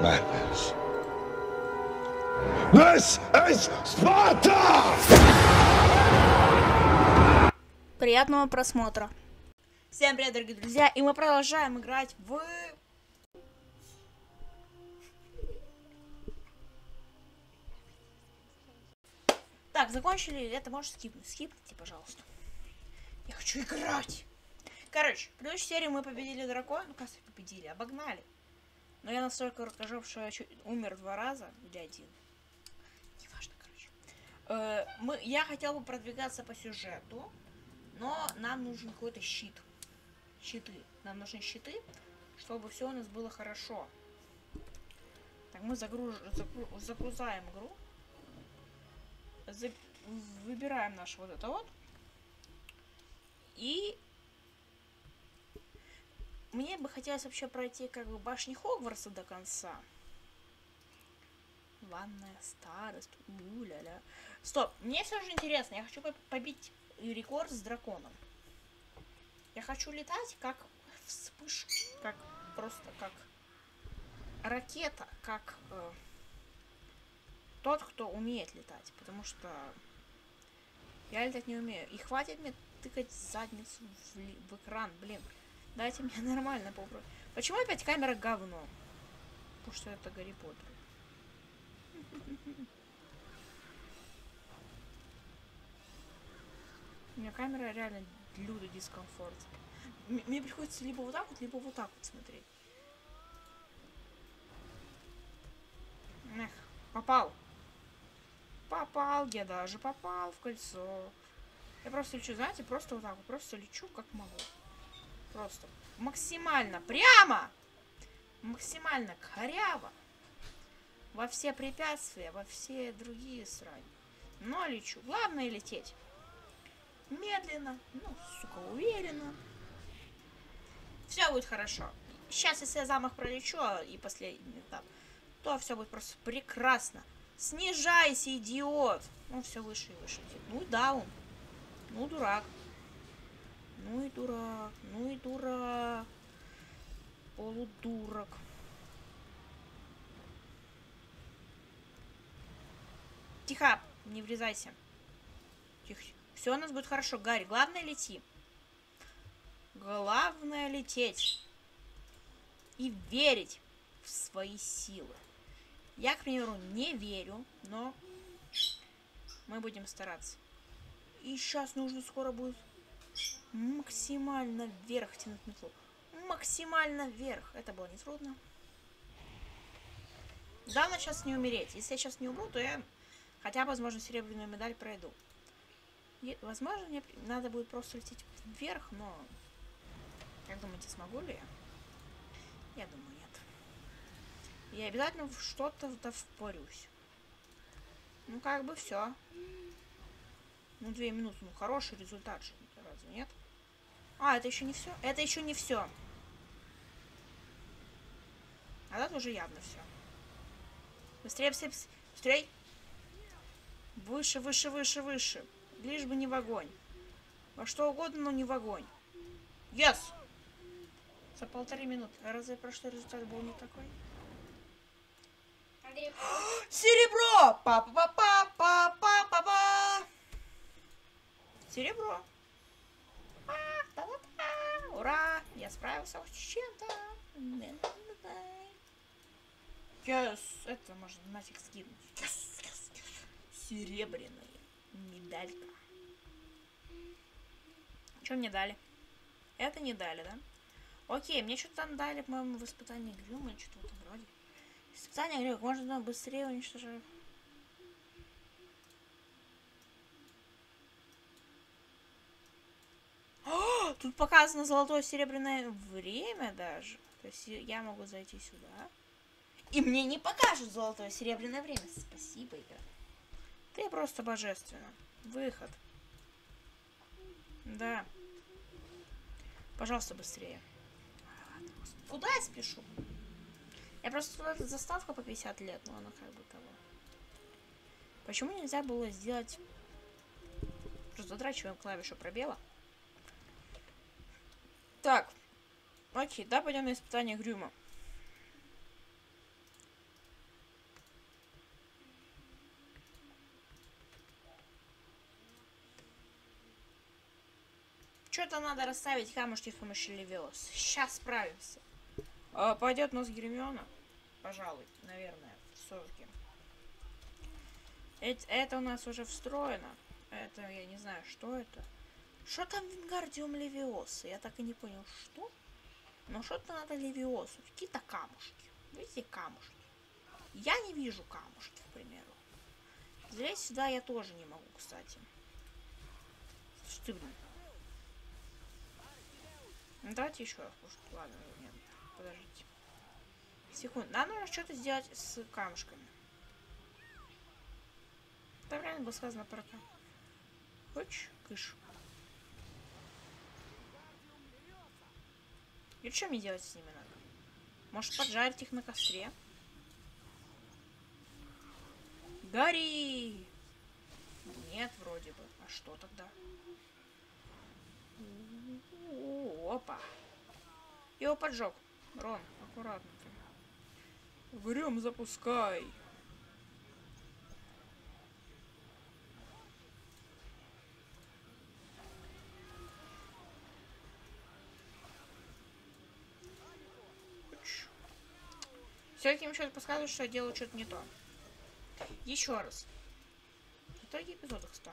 madness. This is Sparta! Приятного просмотра. Всем привет, дорогие друзья, и мы продолжаем играть в... Так, закончили, это можешь скипнуть. Скипните, пожалуйста. Я хочу играть. Короче, в предыдущей серии мы победили дракона. Ну, как победили, обогнали. Но я настолько расскажу, что я чуть умер два раза, или один. Неважно, короче. Э, мы, я хотел бы продвигаться по сюжету, но нам нужен какой-то щит. Щиты. Нам нужны щиты, чтобы все у нас было хорошо. Так, мы загруж... загру... загрузаем игру. За... Выбираем наш вот это вот. И мне бы хотелось вообще пройти как бы башни Хогвартса до конца. Ванная старость, уля-ля. Стоп, мне все же интересно, я хочу побить рекорд с драконом. Я хочу летать как вспыш, как просто как ракета, как э, тот, кто умеет летать, потому что я летать не умею. И хватит мне тыкать задницу в, в экран, блин. Дайте мне нормально попробовать. Почему опять камера говно? Потому что это Гарри Поттер. У меня камера реально лютый дискомфорт. Мне приходится либо вот так вот, либо вот так вот смотреть. Эх, попал. Попал, я даже попал в кольцо. Я просто лечу, знаете, просто вот так вот, просто лечу как могу. Просто максимально прямо, максимально коряво. Во все препятствия, во все другие срань. Но лечу. Главное лететь. Медленно, ну, сука, уверенно. Все будет хорошо. Сейчас, если я замах пролечу а, и последний этап, то все будет просто прекрасно. Снижайся, идиот! Ну, все выше и выше. Ну, даун. Ну, дурак. Ну и дурак, ну и дурак. Полудурак. Тихо, не врезайся. Тихо. Все у нас будет хорошо, Гарри. Главное лети. Главное лететь. И верить в свои силы. Я, к примеру, не верю, но мы будем стараться. И сейчас нужно скоро будет максимально вверх тянуть метлу. Максимально вверх. Это было нетрудно. Главное сейчас не умереть. Если я сейчас не умру, то я хотя бы, возможно, серебряную медаль пройду. И, возможно, мне надо будет просто лететь вверх, но... Как думаете, смогу ли я? Я думаю, нет. Я обязательно в что-то впорюсь. Ну, как бы все. Ну, две минуты. Ну, хороший результат же. Разве нет? А, это еще не все? Это еще не все. А тут уже явно все. Быстрее, быстрее, быстрее. Выше, выше, выше, выше. Лишь бы не в огонь. Во что угодно, но не в огонь. Yes! За полторы минуты. А разве прошлый результат был не такой? Серебро! Па-па-па-па-па-па-па! Серебро. Ура! Я справился с чем-то. Yes. Это можно нафиг скинуть. Yes, yes, yes. Серебряная медалька. Что мне дали? Это не дали, да? Окей, мне что-то там дали, по-моему, в испытании Грюма, что-то в этом роде. Испытание Грюма, можно быстрее уничтожать. Тут показано золотое серебряное время даже. То есть я могу зайти сюда. И мне не покажут золотое серебряное время. Спасибо, игра. Ты просто божественно. Выход. Да. Пожалуйста, быстрее. Куда я спешу? Я просто туда заставка по 50 лет, но она как бы того. Почему нельзя было сделать... Просто затрачиваем клавишу пробела. Так. Окей, да, пойдем на испытание Грюма. Что-то надо расставить камушки с помощью Левиосы. Сейчас справимся. А, пойдет у нас Гермиона. Пожалуй, наверное, все-таки. Это у нас уже встроено. Это я не знаю, что это. Там Вингардиум Левиоса? Я так и не понял, что? Но что-то надо Левиосу. Какие-то камушки. Видите, камушки. Я не вижу камушки, к примеру. Залезть сюда я тоже не могу, кстати. Стыдно. Ну, давайте еще раз. Может, ладно, нет, подождите. Секунду. Нам нужно что-то сделать с камушками. Да, правильно было сказано про кам. Хочешь? Кыш. И что мне делать с ними надо? Может поджарить их на костре? Гори! Нет, вроде бы. А что тогда? Опа. Его поджег. Рон, аккуратно ты. Грем запускай. Все-таки им что-то подсказывает, что я делаю что-то не то. Еще раз. В итоге эпизодах 100.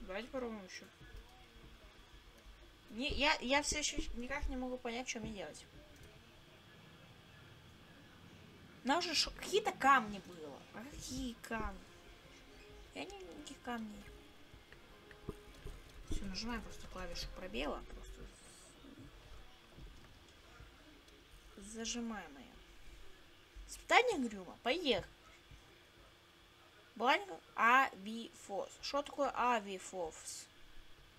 Давайте попробуем еще. Не, я, я все еще никак не могу понять, что мне делать. Нам же какие-то камни было. А какие камни? Я не никаких камней. Все, нажимаем просто клавишу пробела. Просто зажимаем ее. Испытание Грюма. Поехали. Бланк Авифос. Что такое Авифос?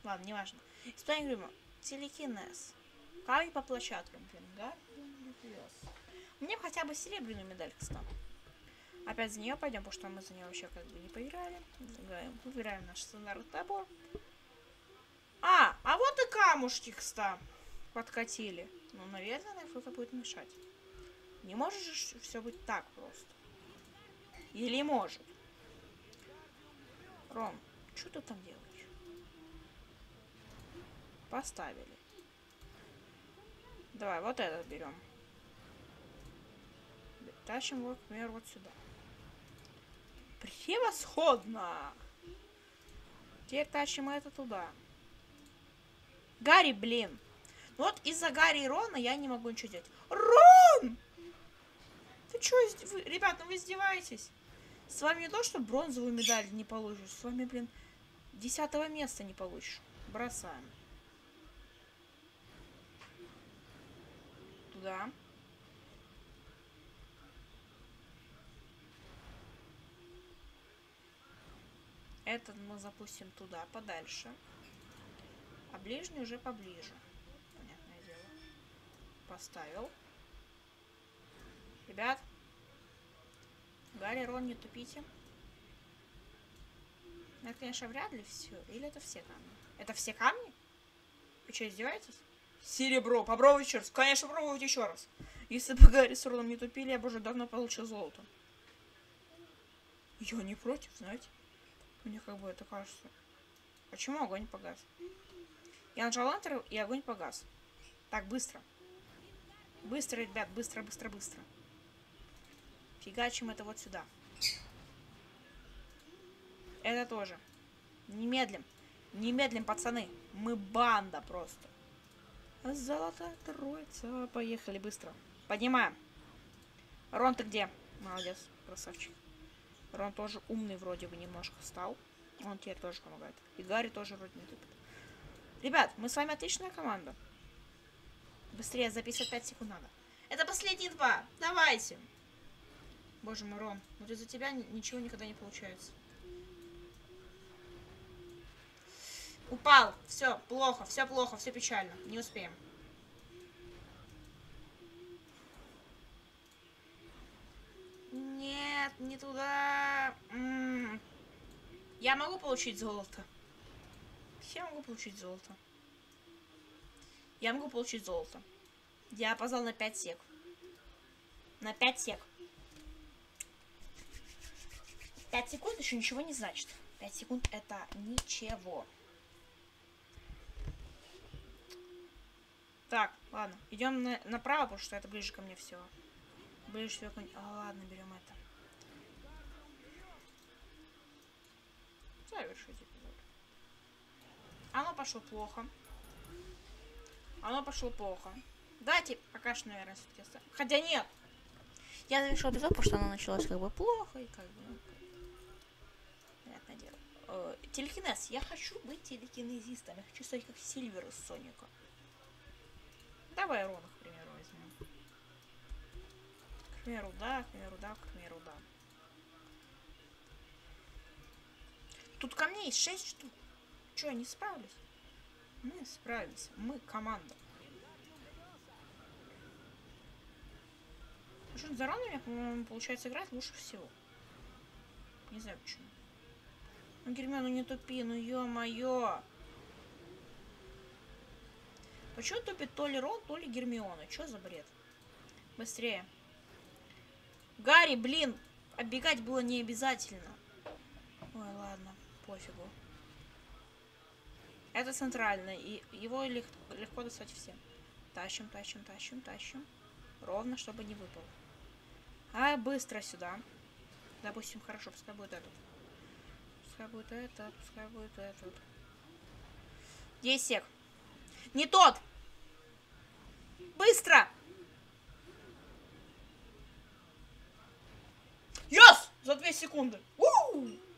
Ладно, неважно. Испытание Грюма. Телекинез. Камень по площадкам. Пинга. Мне хотя бы серебряную медаль, кстати. Опять за нее пойдем, потому что мы за нее вообще как бы не поиграли. Выбираем наш стандартный набор. А, а вот и камушки, кстати, подкатили. Ну, наверное, кто-то будет мешать. Не может же все быть так просто. Или может? Ром, что ты там делаешь? Поставили. Давай, вот этот берем. Тащим его, к вот сюда. Превосходно! Теперь тащим это туда. Гарри, блин. Ну вот из-за Гарри и Рона я не могу ничего делать. Рон! Ты что, вы... ребят, ну вы издеваетесь? С вами не то, что бронзовую медаль не получишь. С вами, блин, десятого места не получишь. Бросаем. Туда. Этот мы запустим туда, подальше. А ближний уже поближе. Понятное дело. Поставил. Ребят. Гарри, Рон, не тупите. Это, конечно, вряд ли все. Или это все камни? Это все камни? Вы что, издеваетесь? Серебро. Попробуйте еще раз. Конечно, попробуйте еще раз. Если бы Гарри с Роном не тупили, я бы уже давно получил золото. Я не против, знаете. Мне как бы это кажется. Почему огонь погас? Я нажал Enter, и огонь погас. Так, быстро. Быстро, ребят, быстро, быстро, быстро. Фигачим это вот сюда. Это тоже. Немедлим. Немедлим, пацаны. Мы банда просто. Золотая троица. Поехали быстро. Поднимаем. Рон, ты где? Молодец, красавчик. Рон тоже умный вроде бы немножко стал. Он теперь тоже помогает. И Гарри тоже вроде не тупит. Ребят, мы с вами отличная команда. Быстрее, за 55 секунд надо. Это последние два. Давайте. Боже мой, Рон, вот из-за тебя ничего никогда не получается. Упал. Все, плохо, все плохо, все печально. Не успеем. Нет, не туда. М -м -м. Я могу получить золото. Я могу получить золото. Я могу получить золото. Я опоздал на 5 сек. На 5 сек. 5 секунд еще ничего не значит. 5 секунд это ничего. Так, ладно. Идем на, направо, потому что это ближе ко мне всего. Ближе всего мне. А, ладно, берем это. Завершить эпизод. Оно пошло плохо. Оно пошло плохо. Давайте пока что, наверное, все-таки. Хотя нет. Я завершил эпизод, потому что оно началось как бы плохо и как бы... Ну, понятное дело. Э, телекинез. Я хочу быть телекинезистом. Я хочу стать как Сильвер из Соника. Давай Рона, к примеру, возьмем. К примеру, да, к примеру, да, к примеру, да. Тут камней 6 штук. Че, они справились? Мы справились. Мы команда. Что за меня, по-моему, получается играть лучше всего. Не знаю почему. Ну, Гермиона, не тупи, ну ё-моё. Почему тупит то ли Рон, то ли Гермиона? Чё за бред? Быстрее. Гарри, блин, оббегать было не обязательно. Ой, ладно, пофигу. Это центральный, и его лег легко достать всем. Тащим, тащим, тащим, тащим. Ровно, чтобы не выпал. А, быстро сюда. Допустим, хорошо, пускай будет этот. Пускай будет этот, пускай будет этот. 10 сек. Не тот! Быстро! Йос! За 2 секунды. У!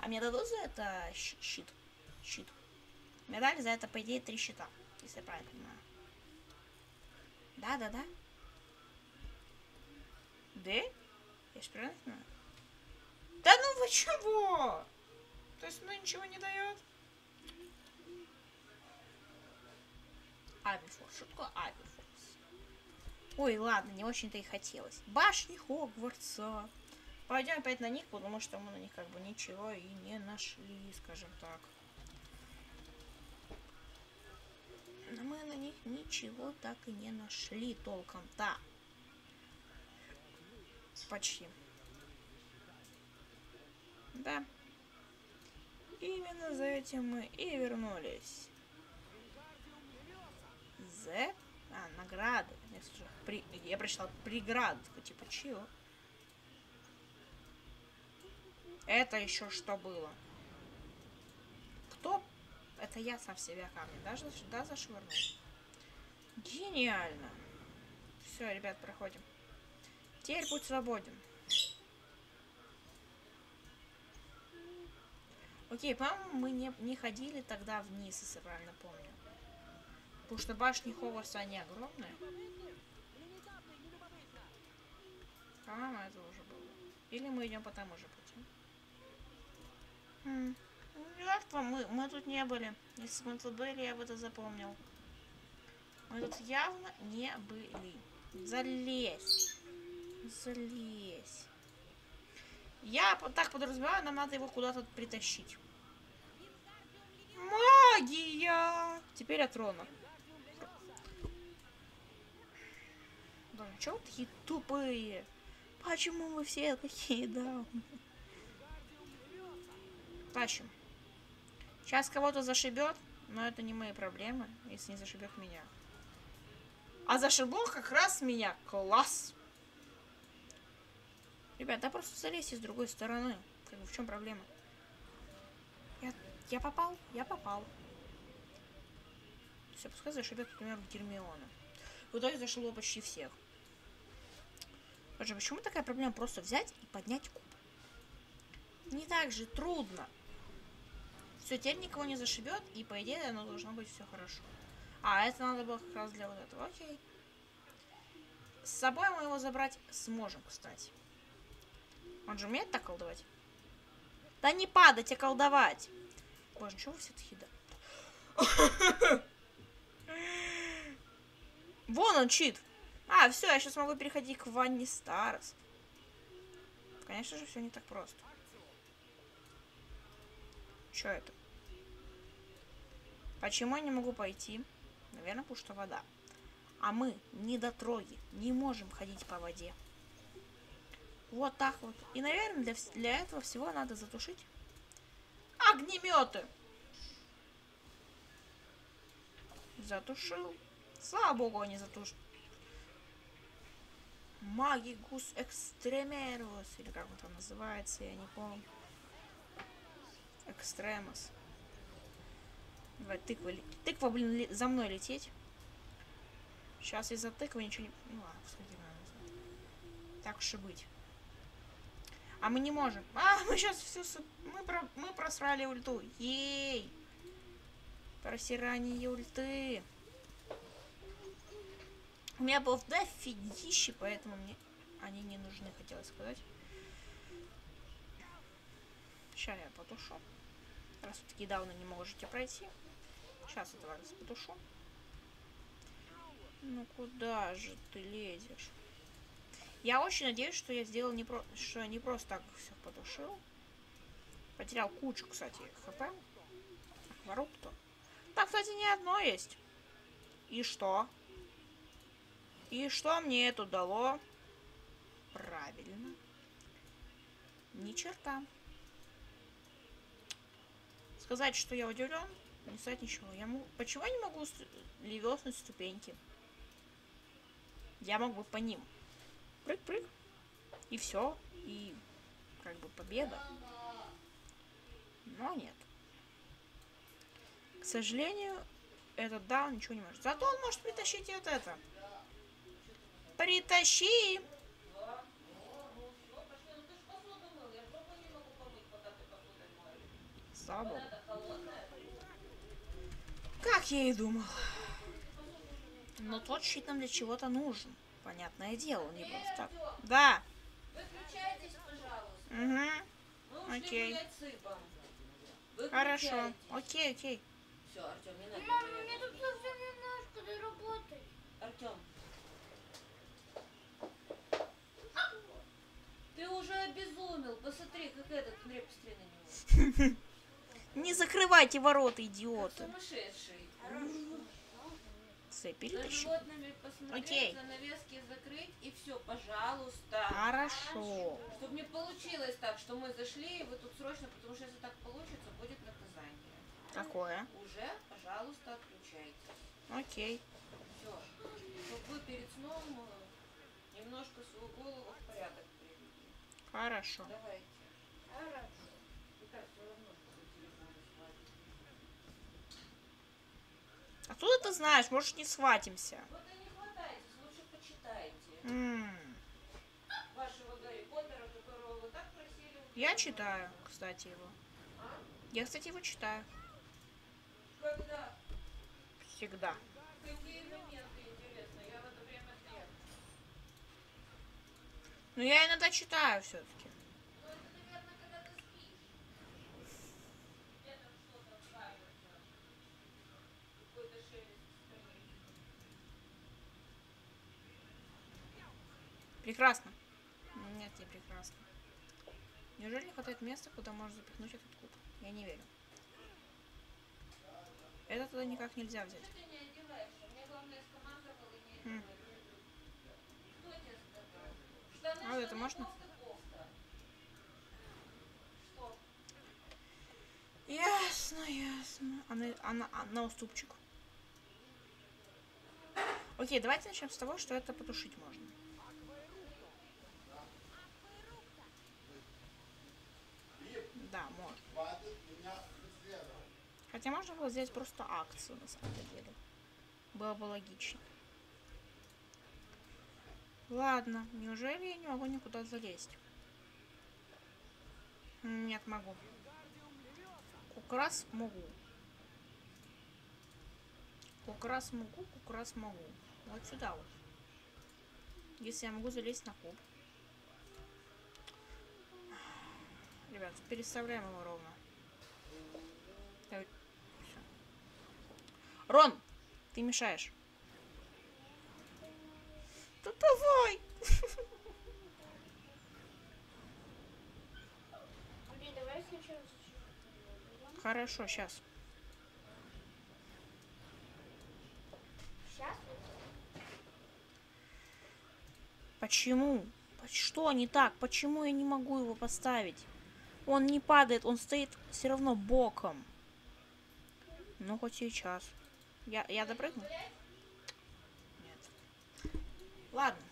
А мне дадут за это щит? Щит. Мне дали за это, по идее, три щита, если я правильно понимаю. Да, да? Я же правильно понимаю? Да ну вы чего? То есть ну ничего не дает? Абифорс. Что такое Абифорс? Ой, ладно, не очень-то и хотелось. Башни Хогвартса. Пойдем опять на них, потому что мы на них как бы ничего и не нашли, скажем так. Но мы на них ничего так и не нашли толком-то. Почти. Да. Именно за этим мы и вернулись. З а, награды. Я, слышу, при... я прочитал преграду. Типа, чего? Это еще что было? Кто? Это я сам себя камни даже сюда зашвырнул. Гениально. Все, ребят, проходим. Теперь путь свободен. Окей, по-моему, мы не, не ходили тогда вниз, если правильно помню. Потому что башни Хогвартса, они огромные. По-моему, это уже было. Или мы идем по тому же пути. Хм. Мы, мы тут не были. Если мы тут были, я бы это запомнил. Мы тут явно не были. Залезь. Залезь. Я так подразумеваю, нам надо его куда-то притащить. Магия! Теперь от Рона. Блин, чё вы такие тупые? Почему вы все такие даун? Тащим. Сейчас кого-то зашибет, но это не мои проблемы, если не зашибет меня. А зашибал как раз меня. Класс! Ребят, да просто залезьте с другой стороны. Как бы в чем проблема? Я, я попал? Я попал. Все, пускай зашибет, например, Гермиона. В итоге зашло почти всех. Боже, почему такая проблема просто взять и поднять куб? Не так же трудно. Все, теперь никого не зашибет, и по идее оно должно быть все хорошо. А, это надо было как раз для вот этого. Окей. С собой мы его забрать сможем, кстати. Он же умеет так колдовать? Да не падать, а колдовать. Боже, чего вы все такие, да? Вон он чит. А, все, я сейчас могу переходить к Ванне Старос. Конечно же, все не так просто. Что это? Почему я не могу пойти? Наверное, потому что вода. А мы, недотроги, не можем ходить по воде. Вот так вот. И, наверное, для, для этого всего надо затушить огнеметы. Затушил. Слава богу, они затушат. Магигус экстремерус, или как он там называется, я не помню. Экстремус. Давай, тыква, тыква, блин, за мной лететь. Сейчас из-за тыквы ничего не... Ну ладно, сходи надо. Так уж и быть. А мы не можем. А, мы сейчас все... Мы, про... мы просрали ульту. Ей! Просирание ульты. У меня был дофигищи, поэтому мне они не нужны, хотела сказать. Сейчас я потушу. Раз вы таки давно не можете пройти. Сейчас этого раз потушу. Ну куда же ты лезешь? Я очень надеюсь, что я сделал не про... что я не просто так все потушил. Потерял кучу, кстати, хп. Акварупто. Там, кстати, не одно есть. И что? И что мне это дало? Правильно. Ни черта. Сказать, что я удивлен, не сказать ничего. Я могу... Почему я не могу левеснуть ступеньки? Я мог бы по ним. Прыг-прыг. И все. И как бы победа. Но нет. К сожалению, этот даун ничего не может. Зато он может притащить и вот это. Притащи! Богу. Как я и думал. Но тот щит нам для чего-то нужен. Понятное дело, он не просто так. Да. Выключайтесь, пожалуйста. Угу. Окей. Хорошо. Окей, окей. Все, Артем, не надо. Мама, мне тут совсем немножко доработать. Артем. Ты уже обезумел. Посмотри, как этот, Андрей, посмотри на него. Не закрывайте ворота, идиоты. Сумасшедший. Перетащу. Окей. занавески закрыть и все, пожалуйста. Хорошо. Чтобы не получилось так, что мы зашли, и вы тут срочно, потому что если так получится, будет наказание. Какое? Уже, пожалуйста, отключайтесь. Окей. Все. Чтобы вы перед сном э, немножко свою голову в порядок. Хорошо. Схватит. Откуда ты знаешь? Может, не схватимся. Я читаю, кстати, его. Я, кстати, его читаю. Когда? Всегда. Какие моменты, интересно? Я в это время нет. Но я иногда читаю все-таки. Ну. Прекрасно. Нет, не прекрасно. Неужели не хватает места, куда можно запихнуть этот куб? Я не верю. Это туда никак нельзя взять. Что ты не одеваешься? Мне главное скомандовал и не М. одевайся. Кто тебе А, это штаны, можно? Ясно, ясно. А на, а на- а уступчик. Окей, давайте начнем с того, что это потушить можно. Да, можно. Хотя можно было сделать просто акцию, на самом деле. Было бы логично. Ладно, неужели я не могу никуда залезть? Нет, могу. Как раз могу. Как раз могу, как раз могу. Вот сюда вот. Если я могу залезть на куб. Ребят, переставляем его ровно. Рон, ты мешаешь. Да давай! Хорошо, сейчас. Сейчас? Почему? Что не так? Почему я не могу его поставить? Он не падает, он стоит все равно боком. Ну, хоть сейчас. Я, я допрыгну? Ладно.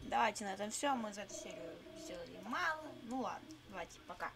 Давайте на этом все. Мы за эту серию сделали мало. Ну ладно, давайте, пока.